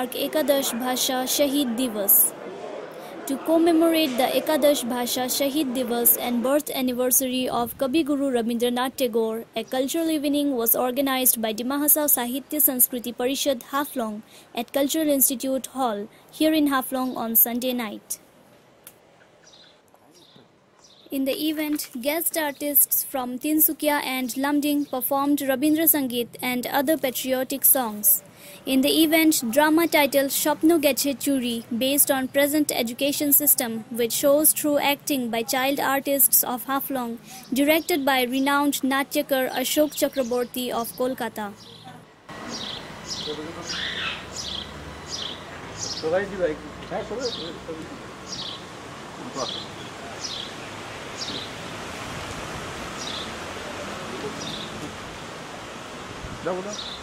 mark Ekadash Bhasha Shahid Divas. To commemorate the Ekadash Bhasha Shahid Divas and birth anniversary of Kabi Guru Rabindranath Tagore, a cultural evening was organized by Dimahasa Sahitya Sanskriti Parishad Haflong at Cultural Institute Hall here in Haflong on Sunday night. In the event, guest artists from Tinsukia and Lamding performed Rabindra Sangeet and other patriotic songs. In the event, drama titled Shopno Geche Churi, based on present education system, which shows true acting by child artists of Haflong, directed by renowned Natyakar Ashok Chakraborty of Kolkata. No, no.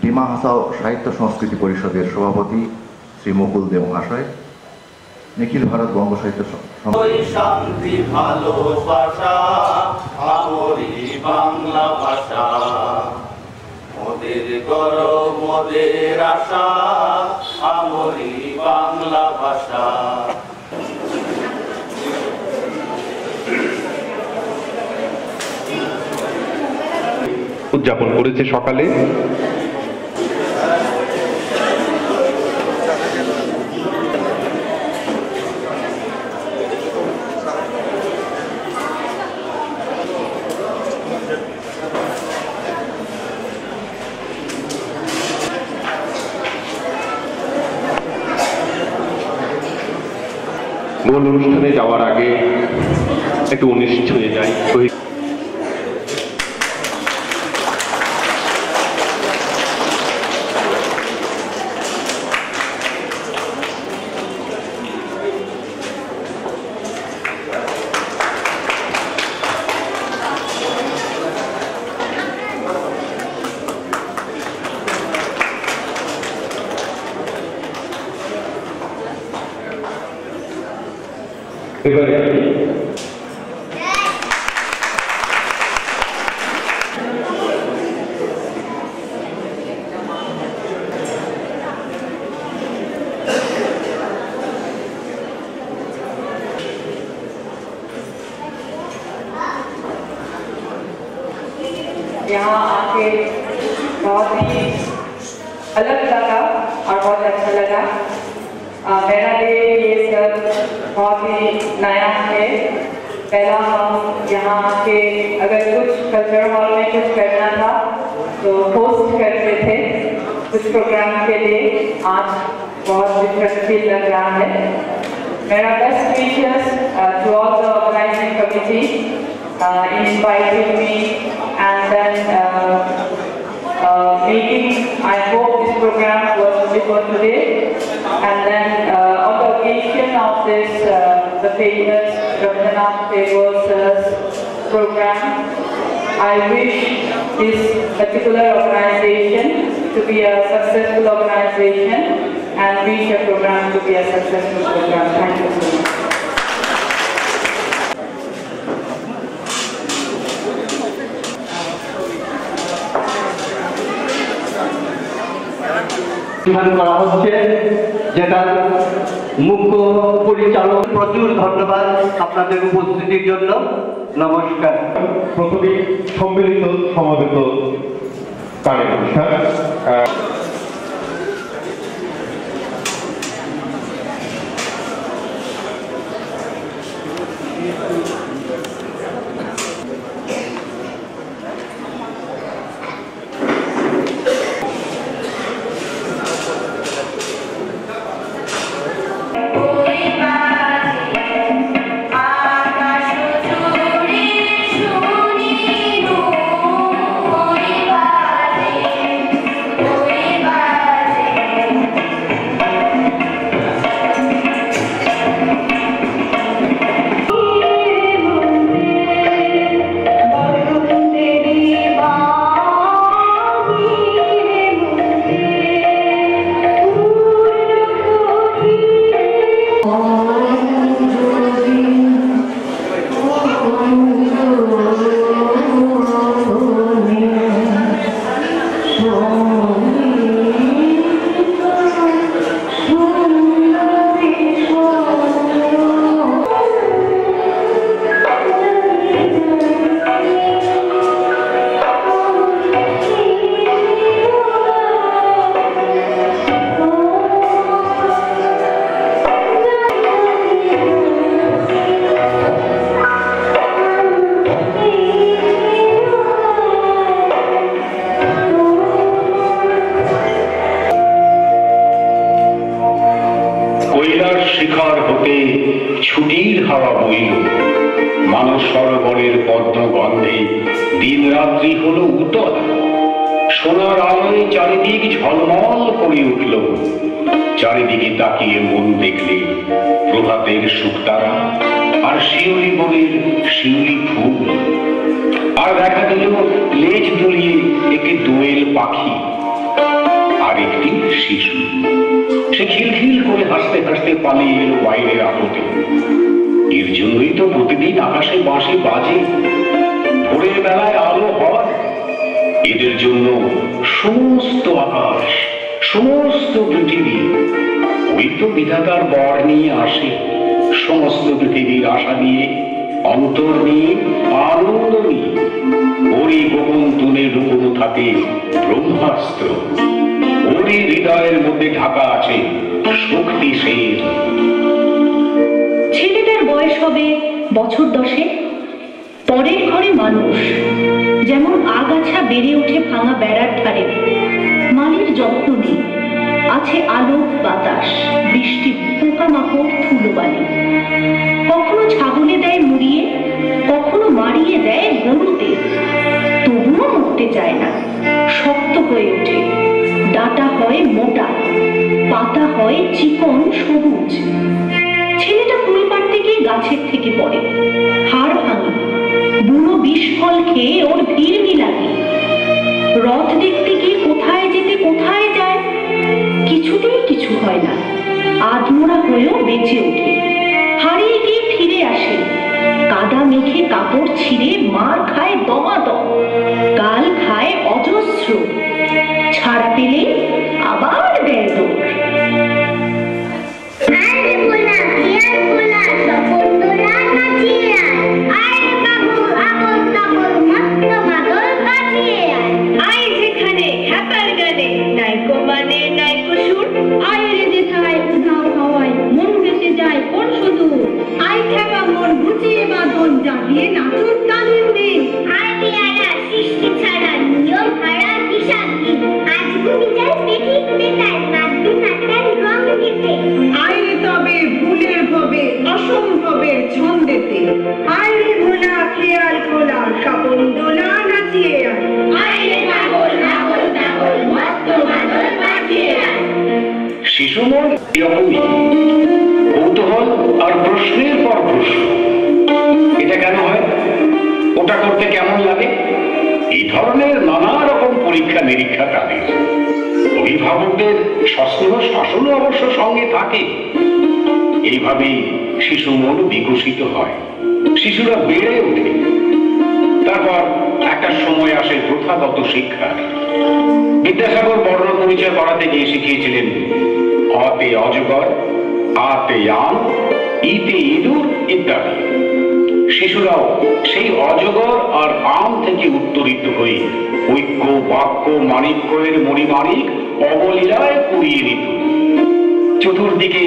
Dima Hasao সাহিত্য সংস্কৃতি পরিষদের সভাপতি শ্রী মুকুল দে মহাশয় নিখিল ভারত বঙ্গ সাহিত্য শান্তি ভালোবাসা বাংলা ভাষা। মোদের গরব মোদের আশা আমরি বাংলা ভাষা। উদযাপন করেছে সকালে। মূল অনুষ্ঠানে যাওয়ার আগে একটু উনিশ ছুঁয়ে যায়। Everybody happy? यहाँ आके बहुत ही अलग लगा और बहुत अच्छा लगा मेरा ये सब बहुत ही नया है पहला हम यहाँ के अगर कुछ कल्चर हॉल में कुछ करना था तो होस्ट करते थे। कुछ प्रोग्राम के लिए आज बहुत डिफरेंट लग रहा है। मेरा best wishes to all the organising committee in inviting me and then uh, uh, making, I hope this program was for today. And then uh, this, uh, the famous Rabindranath Tagore's program, I wish this particular organization to be a successful organization and wish a program to be a successful program. Thank you so much. অনুষ্ঠান করা হচ্ছে যেটার মুখ্য পরিচালক প্রচুর ধন্যবাদ আপনাদের উপস্থিতির জন্য। নমস্কার। প্রথমে সম্মিলিত সমাবেত কানে শিখর হতে ছুটির হাওয়া বইল। মানস সরোবরের পদ্ম গন্ধে দিন রাত্রি হলো উতল। সোনার আলোয় চারিদিক ঝলমল করে উঠল। চারিদিকে তাকিয়ে মন দেখলে প্রভাতের শুকতারা আর শিউলি বনের শিউলি ফুল। আর দেখা দিল লেজ দুলিয়ে একটি দোয়েল পাখি আর একটি শিশু। সে খিলখিল করে হাসতে হাসতে পালিয়ে এলো বাইরের আলোতে। এর জন্যই তো প্রতিদিন আকাশে বাঁশি বাজে। ভোরের বেলায় আলো হয়। এদের জন্য সমস্ত আকাশ, সমস্ত পৃথিবী ওই তো বিধাতার বর নিয়ে আসে। সমস্ত পৃথিবীর আশা নিয়ে, অন্তর নিয়ে, আনন্দ নিয়ে। ওরই গোপন তুলে লুকোনো থাকে ব্রহ্মাস্ত্র। হৃদয়ের মধ্যে ঢাকা আছে, শক্তি সেই ছেলেটার বয়স হবে বছর দশে। পরের ঘরে মানুষ, যেমন আগাছা বেড়ে ওঠে ভাঙা বেড়ার ধারে। মালির যত্ন নেই আছে আলো বাতাস, বৃষ্টি পোকামাকড় ধুলোবালি কখনো ছাগলে দেয় মুড়িয়ে, কখনো মারিয়ে দেয় গরুতে। তবুও মরতে চায় না, শক্ত হয়ে ওঠে। হয় মোটা, পাতা হয় চিকন সবুজ। ছেলেটা ফুল পাড়তে গিয়ে গাছের থেকে পড়ে। হাড় ভাঙে, বুড়ো বিষফল খেয়ে ওর ভিড় লাগে রথ দেখতে গিয়ে কোথায় যেতে কোথায় যায়, কিছুতেই কিছু হয় না। আধমোড়া হয়েও বেঁচে ওঠে। হারিয়ে গিয়ে ফিরে আসে। কাদা মেখে কাপড় ছিঁড়ে মার খায় দমাদম। মন এরকমই কৌতূহল আর প্রশ্নের পর প্রশ্ন। এটা কেন হয়? ওটা করতে কেমন লাগে? এই ধরনের নানা রকম পরীক্ষা নিরীক্ষা তাদের অভিভাবকদের সস্নেহ শাসনও অবশ্য সঙ্গে থাকে। এইভাবেই শিশু মন বিকশিত হয়। শিশুরা বেড়ে ওঠে। তারপর একটা সময় আসে প্রথাগত শিক্ষা। বিদ্যাসাগর বর্ণ পরিচয় করাতে গিয়ে শিখিয়েছিলেন অতে অজগর আতে আম ইতে ইঁদুর ইত্যাদি শিশুরাও সেই অজগর আর আম থেকে উত্তরিত হয়ে ঐক্য, বাক্য, মাণিক্যের মণিমাণিক অবলীলায় কুড়িয়ে নিত চতুর্দিকে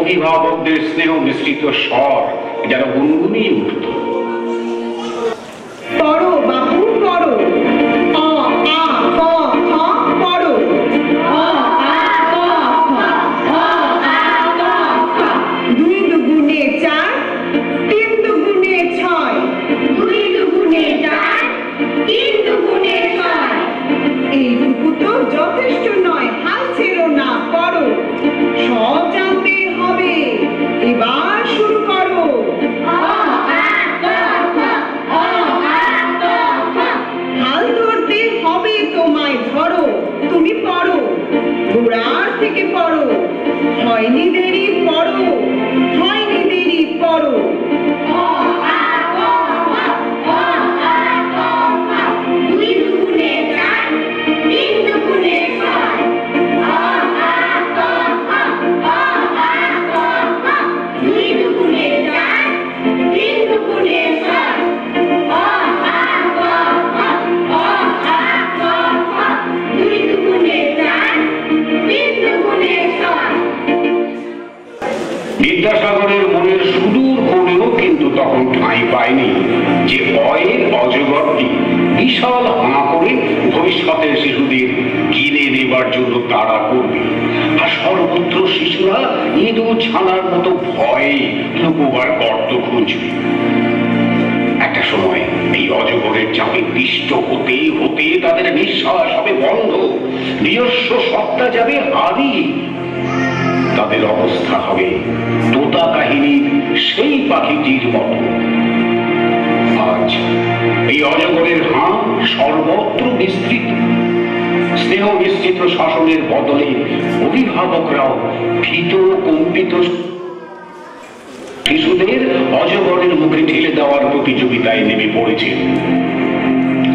অভিভাবকদের স্নেহ মিশ্রিত স্বর যেন গুনগুনিয়ে উঠত। বিশাল হাঁ করে ভবিষ্যতের শিশুদের কিনে নেবার জন্য তাড়া করবে। আর সর্বত্র শিশুরা ইঁদুর ছানার মতো ভয়ে লুকোবার গর্ত খুঁজবে। একটা সময় এই অজগরের চাপে পিষ্ট হতে হতে তাদের নিঃশ্বাস হবে বন্ধ। নিজস্ব সত্তা যাবে হারিয়ে তাদের অবস্থা হবে তোতা কাহিনীর সেই পাখিটির মতো। আজ এই অজগরের হাঁ সর্বত্র বিস্তৃত। স্নেহ মিশ্রিত শাসনের বদলে অভিভাবকরাও ভীত কম্পিত শিশুদের অজগরের মুখে ঠেলে দেওয়ার প্রতিযোগিতায় নেমে পড়েছে।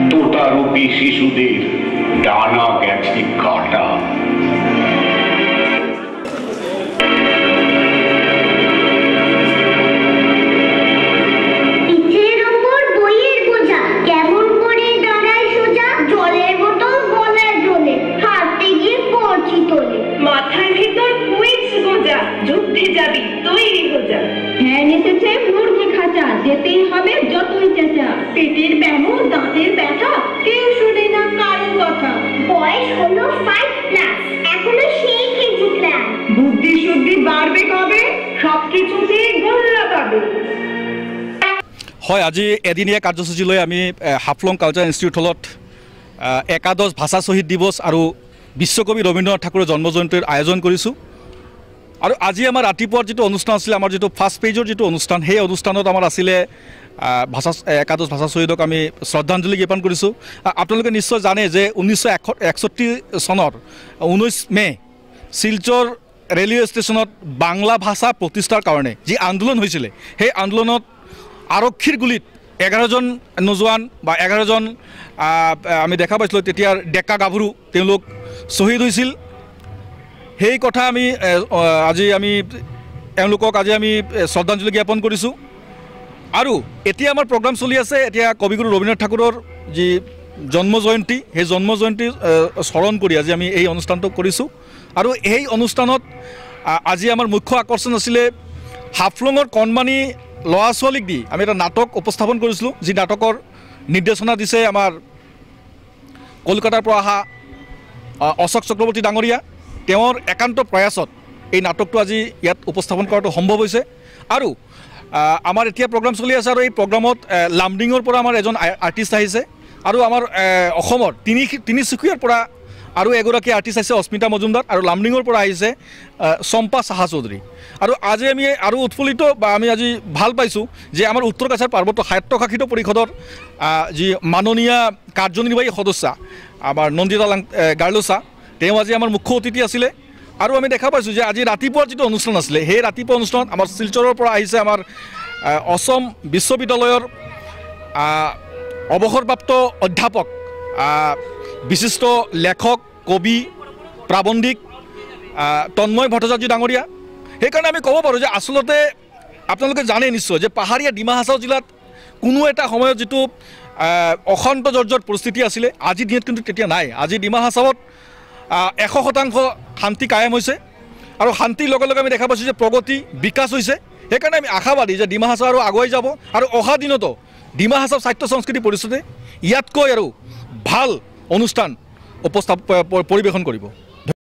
তোতারূপী শিশুদের ডানা গেছে কাটা। হয় আজি এদিনীয়া কাৰ্যসূচী লৈ আমি হাফলং কালচাৰ ইনষ্টিটিউট হলত একাদশ ভাষা শ্বহীদ দিৱস আৰু বিশ্বকবি ৰবীন্দ্ৰনাথ ঠাকুৰৰ জন্ম জয়ন্তীৰ আয়োজন কৰিছোঁ। আৰু আজি আমাৰ ৰাতিপুৱাৰ যিটো অনুষ্ঠান আছিলে আমাৰ যিটো ফাৰ্ষ্ট পেজৰ যিটো অনুষ্ঠান সেই অনুষ্ঠানত আমাৰ আছিলে ভাষা একাদশ ভাষা শ্বহীদক আমি শ্ৰদ্ধাঞ্জলি জ্ঞাপন কৰিছোঁ। আপোনালোকে নিশ্চয় জানে যে ঊনৈছশ একষষ্ঠি চনৰ ঊনৈছ মে' শিলচৰ ৰেলৱে ষ্টেচনত বাংলা ভাষা প্ৰতিষ্ঠাৰ কাৰণে যি আন্দোলন হৈছিলে সেই আন্দোলনত আৰক্ষীৰ গুলীত এঘাৰজন নোজোৱান বা এঘাৰজন আমি দেখা পাইছিলোঁ তেতিয়াৰ ডেকা গাভৰু তেওঁলোক শ্বহীদ হৈছিল। সেই কথা আমি আজি আমি এওঁলোকক আজি আমি শ্ৰদ্ধাঞ্জলি জ্ঞাপন কৰিছোঁ। আৰু এতিয়া আমাৰ প্ৰগ্ৰাম চলি আছে এতিয়া কবিগুৰু ৰবীন্দ্ৰনাথ ঠাকুৰৰ যি জন্ম জয়ন্তী সেই জন্ম জয়ন্তী স্মৰণ কৰি আজি আমি এই অনুষ্ঠানটো কৰিছোঁ। আৰু এই অনুষ্ঠানত আজি আমাৰ মুখ্য আকৰ্ষণ আছিলে হাফলঙৰ কণমানি ল'ৰা ছোৱালীক দি আমি এটা নাটক উপস্থাপন কৰিছিলোঁ যি নাটকৰ নিৰ্দেশনা দিছে আমাৰ কলকাতাৰ পৰা অহা অশোক চক্ৰৱৰ্তী ডাঙৰীয়া। তেওঁৰ একান্ত প্ৰয়াসত এই নাটকটো আজি ইয়াত উপস্থাপন কৰাটো সম্ভৱ হৈছে। আৰু আমাৰ এতিয়া প্ৰগ্ৰাম চলি আছে আৰু এই প্ৰগ্ৰামত লামডিঙৰ পৰা আমাৰ এজন আৰ্টিষ্ট আহিছে। আৰু আমাৰ অসমৰ তিনি তিনিচুকীয়াৰ পৰা আৰু এগৰাকী আৰ্টিষ্ট আহিছে অস্মিতা মজুমদাৰ আৰু লামডিঙৰ পৰা আহিছে চম্পা চাহা চৌধুৰী। আৰু আজি আমি আৰু উৎফুল্লিত বা আমি আজি ভাল পাইছোঁ যে আমাৰ উত্তৰ কাছাৰ পাৰ্বত্য স্বায়ত্তশাসিত পৰিষদৰ যি মাননীয় কাৰ্যনিৰ্বাহী সদস্যা আমাৰ নন্দিতা লাং গাৰ্লোচা তেওঁ আজি আমাৰ মুখ্য অতিথি আছিলে। আৰু আমি দেখা পাইছোঁ যে আজি ৰাতিপুৱাৰ যিটো অনুষ্ঠান আছিলে সেই ৰাতিপুৱা অনুষ্ঠানত আমাৰ শিলচৰৰ পৰা আহিছে আমাৰ অসম বিশ্ববিদ্যালয়ৰ অৱসৰপ্ৰাপ্ত অধ্যাপক বিশিষ্ট লেখক কবি প্ৰাবন্ধিক তন্ময় ভট্টাচাৰ্য ডাঙৰীয়া। সেইকাৰণে আমি ক'ব পাৰোঁ যে আচলতে আপোনালোকে জানে নিশ্চয় যে পাহাৰীয়া ডিমা হাছাও জিলাত কোনো এটা সময়ত যিটো অশান্ত জৰ্জৰ পৰিস্থিতি আছিলে আজিৰ দিনত কিন্তু তেতিয়া নাই। আজি ডিমা হাছাওত আ, এশ শতাংশ শান্তি কায়েম হৈছে আৰু শান্তিৰ লগে লগে আমি দেখা পাইছোঁ যে প্ৰগতি বিকাশ হৈছে। সেইকাৰণে আমি আশাবাদী যে ডিমা হাছাও আৰু আগুৱাই যাব আৰু অহা দিনতো ডিমা হাছাও সাহিত্য সংস্কৃতি পৰিষদে ইয়াতকৈ আৰু ভাল অনুষ্ঠান উপস্থাপ পৰিৱেশন কৰিব।